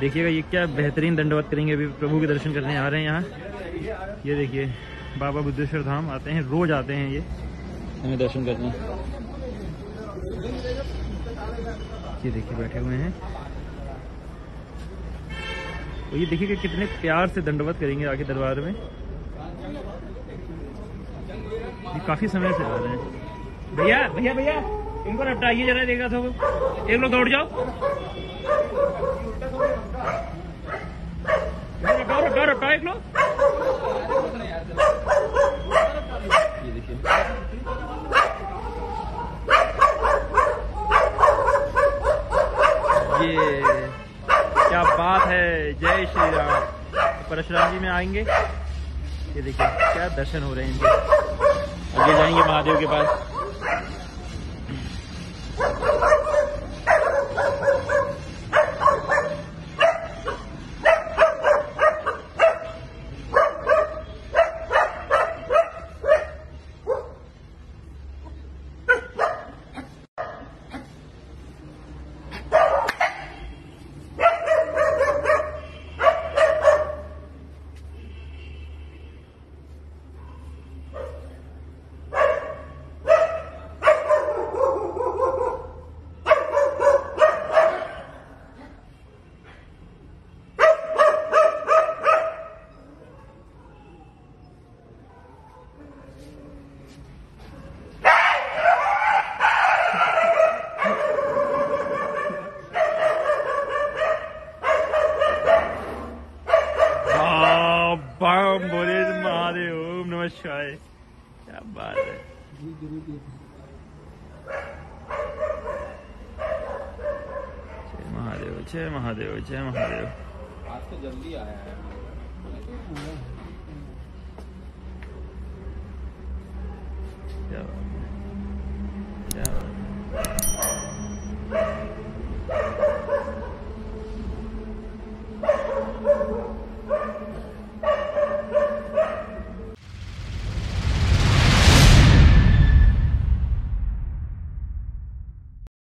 देखिएगा ये क्या बेहतरीन दंडवत करेंगे अभी प्रभु के दर्शन करने आ रहे हैं यहाँ। ये देखिए बाबा बुद्धेश्वर धाम आते हैं रोज आते हैं ये। हमें दर्शन करने। ये देखिए बैठे हुए हैं। और ये देखिए कि कितने प्यार से दंडवत करेंगे आगे दरबार में। ये काफ़ी समय से आ रहे हैं। भैया भैया भैया इनको निपटाइए जरा देखा तो एक लोग दौड़ जाओ। रटाओ एक लोग? ये ये क्या बात है, जय श्री राम परशुराम जी में आएँगे? ये देखिए, क्या दर्शन हो रहे हैं इनके। आगे जाएँगे महादेव के पास। बम बोले महादेव, ओम नमः शिवाय। क्या बात है। जय महादेव जय महादेव जय महादेव। आज तो जल्दी आया है क्या बात है। क्या बात है।